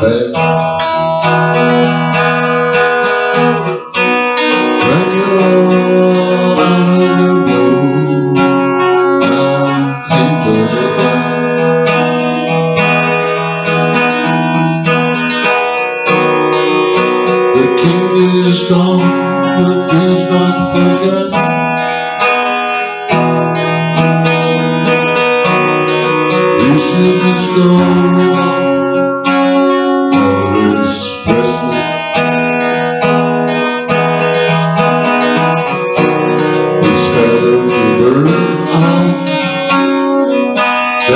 babe. When you're the. The king is gone, but he's not forgotten. This is.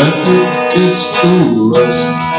That is school lesson.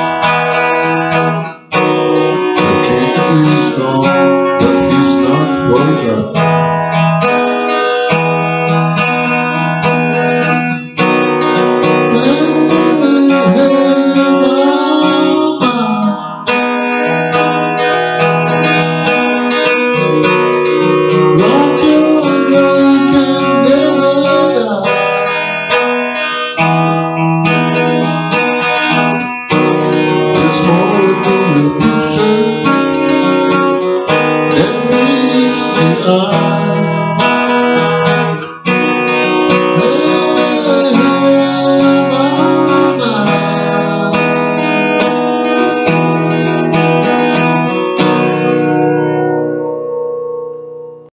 The